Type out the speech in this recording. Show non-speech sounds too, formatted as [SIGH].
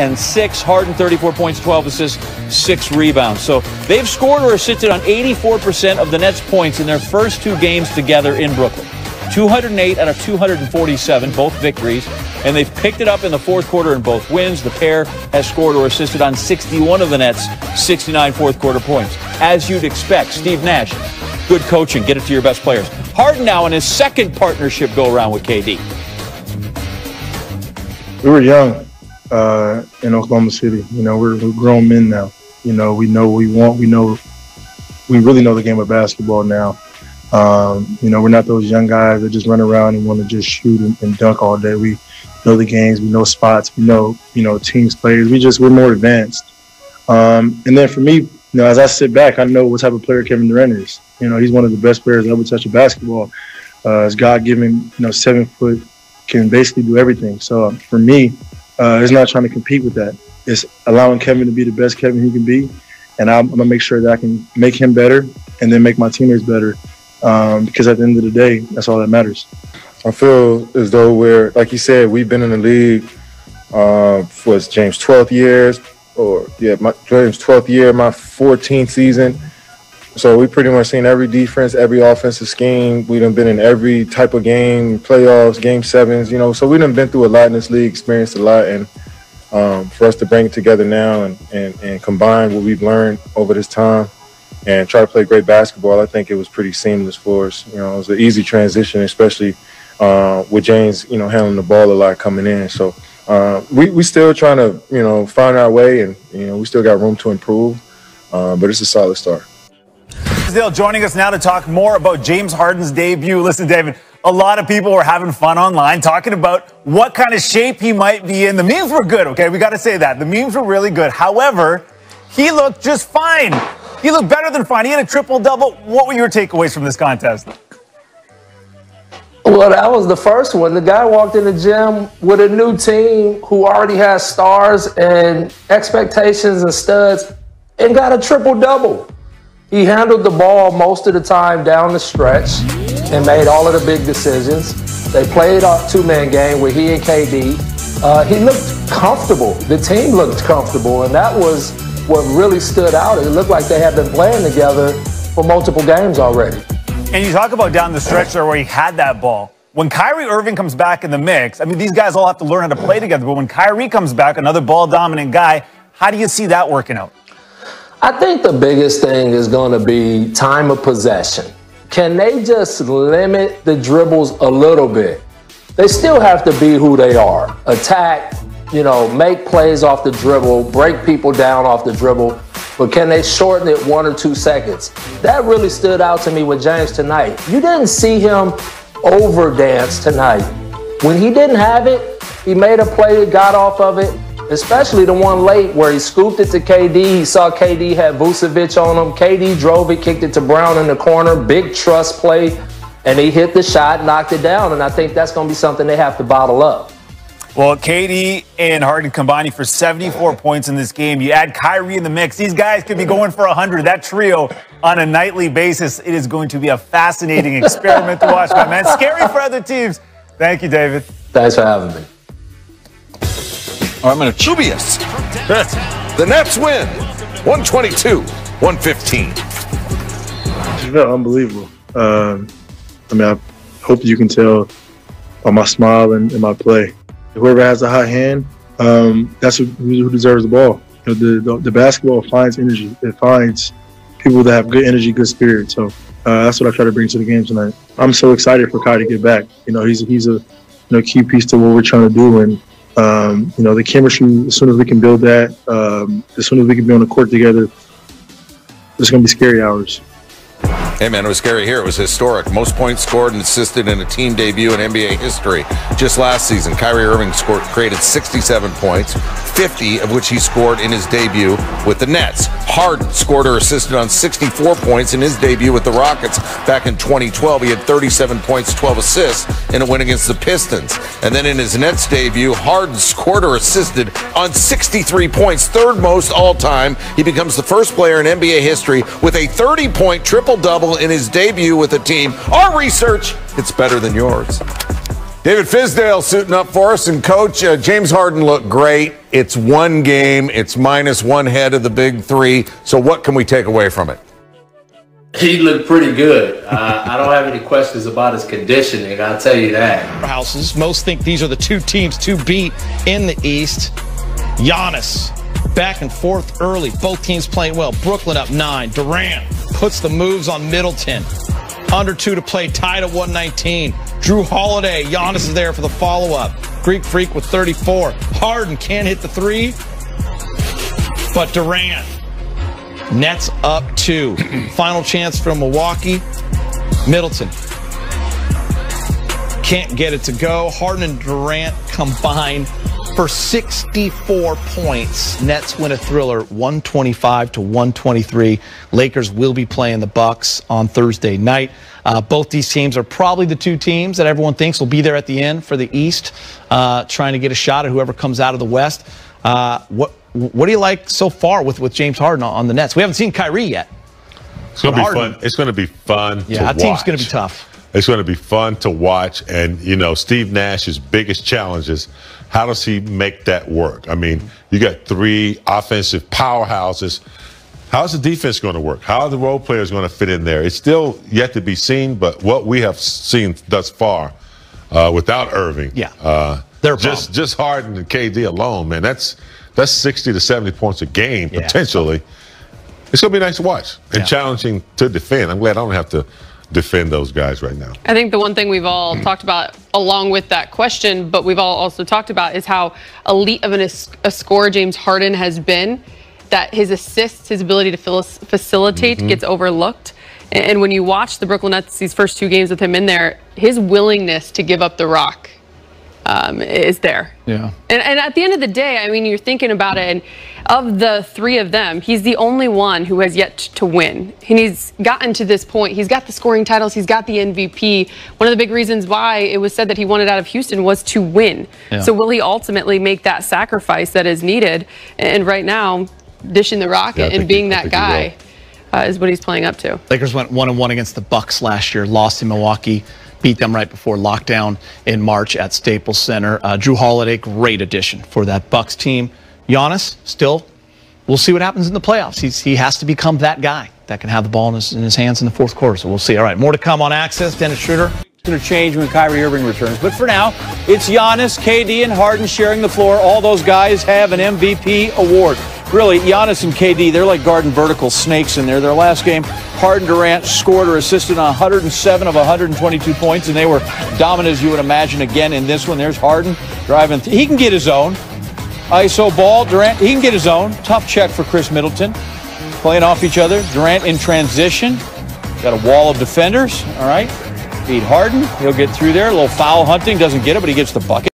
and 6. Harden 34 points, 12 assists, 6 rebounds. So they've scored or assisted on 84% of the Nets' points in their first two games together in Brooklyn. 208 out of 247, both victories, and they've picked it up in the fourth quarter in both wins. The pair has scored or assisted on 61 of the Nets' 69 fourth quarter points. As you'd expect, Steve Nash, good coaching, get it to your best players. Harden now in his second partnership go around with KD. We were young uh, in Oklahoma City. You know, we're, we're grown men now. You know, we know what we want. We know we really know the game of basketball now. Um, you know, we're not those young guys that just run around and want to just shoot and, and, dunk all day. We know the games, we know spots, we know, you know, teams players. We just, we're more advanced. Um, and then for me, you know, as I sit back, I know what type of player Kevin Durant is. You know, he's one of the best players ever touch a basketball. Uh, God given, you know, seven foot, can basically do everything. So um, for me, uh, it's not trying to compete with that. It's allowing Kevin to be the best Kevin he can be. And I'm, I'm to make sure that I can make him better and then make my teammates better um, because at the end of the day, that's all that matters. I feel as though we're, like you said, we've been in the league uh, for James' 12th years, or yeah, my James' 12th year, my 14th season. So we pretty much seen every defense, every offensive scheme. We done been in every type of game, playoffs, game sevens, you know. So we done been through a lot in this league, experienced a lot, and um, for us to bring it together now and, and, and combine what we've learned over this time and try to play great basketball. I think it was pretty seamless for us. You know, it was an easy transition, especially uh, with James, you know, handling the ball a lot coming in. So uh, we we still trying to you know find our way, and you know we still got room to improve. Uh, but it's a solid start. Joining us now to talk more about James Harden's debut. Listen, David, a lot of people were having fun online talking about what kind of shape he might be in. The memes were good, okay? We got to say that. The memes were really good. However, he looked just fine. He looked better than fine. He had a triple double. What were your takeaways from this contest? Well, that was the first one. The guy walked in the gym with a new team who already has stars and expectations and studs and got a triple double. He handled the ball most of the time down the stretch and made all of the big decisions. They played a two man game with he and KD. Uh, he looked comfortable. The team looked comfortable, and that was what really stood out, it looked like they had been playing together for multiple games already. And you talk about down the stretch there where he had that ball. When Kyrie Irving comes back in the mix, I mean, these guys all have to learn how to play together. But when Kyrie comes back, another ball dominant guy, how do you see that working out? I think the biggest thing is going to be time of possession. Can they just limit the dribbles a little bit? They still have to be who they are attack, you know, make plays off the dribble, break people down off the dribble, but can they shorten it one or two seconds? That really stood out to me with James tonight. You didn't see him over dance tonight. When he didn't have it, he made a play, got off of it, especially the one late where he scooped it to KD. He saw KD had Vucevic on him. KD drove it, kicked it to Brown in the corner, big trust play, and he hit the shot, knocked it down. And I think that's going to be something they have to bottle up. Well, KD and Harden combining for 74 points in this game. You add Kyrie in the mix. These guys could be going for 100. That trio on a nightly basis. It is going to be a fascinating experiment to watch, my man. Scary for other teams. Thank you, David. Thanks for having me. Right, I'm going to Jubius. the Nets win 122 115. It felt unbelievable. Um, I mean, I hope you can tell by my smile and, and my play whoever has a hot hand, um, that's who, who, deserves the ball. You know, the, the, the basketball finds energy. It finds people that have good energy, good spirit. So uh, that's what I try to bring to the game tonight. I'm so excited for Kai to get back. You know, he's he's a you know key piece to what we're trying to do, and um, you know the chemistry. As soon as we can build that, um, as soon as we can be on the court together, it's going to be scary hours. Hey, man, it was scary here. It was historic. Most points scored and assisted in a team debut in NBA history. Just last season, Kyrie Irving scored, created 67 points, 50 of which he scored in his debut with the Nets. Harden scored or assisted on 64 points in his debut with the Rockets back in 2012. He had 37 points, 12 assists in a win against the Pistons. And then in his Nets debut, Harden scored or assisted on 63 points, third most all time. He becomes the first player in NBA history with a 30 point triple double in his debut with the team. Our research, it's better than yours. David Fizdale suiting up for us, and Coach uh, James Harden looked great. It's one game. It's minus one head of the big three. So what can we take away from it? He looked pretty good. Uh, I don't have any questions about his conditioning. I'll tell you that. Houses. Most think these are the two teams to beat in the East. Giannis back and forth early. Both teams playing well. Brooklyn up nine. Durant puts the moves on Middleton. Under two to play, tied at 119. Jrue Holiday, Giannis is there for the follow up. Greek Freak with 34. Harden can't hit the three, but Durant. Nets up two. [CLEARS THROAT] Final chance from Milwaukee. Middleton can't get it to go. Harden and Durant combine for 64 points. Nets win a thriller 125 to 123. Lakers will be playing the Bucks on Thursday night. Uh, both these teams are probably the two teams that everyone thinks will be there at the end for the East, uh, trying to get a shot at whoever comes out of the West. Uh, what what do you like so far with, with James Harden on the Nets? We haven't seen Kyrie yet. It's gonna be fun. It's gonna be fun. Yeah, to that team's going to be tough. It's going to be fun to watch. And, you know, Steve Nash's biggest challenge is how does he make that work? I mean, you got three offensive powerhouses. How's the defense going to work? How are the role players going to fit in there? It's still yet to be seen, but what we have seen thus far uh, without Irving, Yeah. uh, They're just problem. just Harden and KD alone, man, that's that's 60 to 70 points a game Yeah. potentially. It's going to be nice to watch and Yeah. challenging to defend. I'm glad I don't have to defend those guys right now. I think the one thing we've all [CLEARS THROAT] talked about along with that question, but we've all also talked about is how elite of an, a scorer James Harden has been, that his assists, his ability to facilitate mm-hmm. gets overlooked. And, and when you watch the Brooklyn Nets, these first two games with him in there, his willingness to give up the rock um, is there. Yeah. And, and at the end of the day, I mean, you're thinking about it, and of the three of them, he's the only one who has yet to win. And he's gotten to this point. He's got the scoring titles, he's got the MVP. One of the big reasons why it was said that he wanted out of Houston was to win. Yeah. So, will he ultimately make that sacrifice that is needed? And right now, dishing the Yeah, rocket and being he- that guy uh, is what he's playing up to. Lakers went one and one against the Bucks last year, lost in Milwaukee, beat them right before lockdown in March at Staples Center. Uh, Jrue Holiday, great addition for that Bucks team. Giannis, still, we'll see what happens in the playoffs. He's, he has to become that guy that can have the ball in his, in his hands in the fourth quarter. So we'll see. All right, more to come on Access. Dennis Schroeder. It's going to change when Kyrie Irving returns. But for now, it's Giannis, KD, and Harden sharing the floor. All those guys have an MVP award. Really, Giannis and KD, they're like garden vertical snakes in there. Their last game, Harden Durant scored or assisted on 107 of 122 points, and they were dominant as you would imagine again in this one. There's Harden driving. he can get his own. ISO ball, Durant, he can get his own. Tough check for Khris Middleton. Playing off each other. Durant in transition. Got a wall of defenders. All right. Beat Harden. He'll get through there. A little foul hunting. Doesn't get it, but he gets the bucket.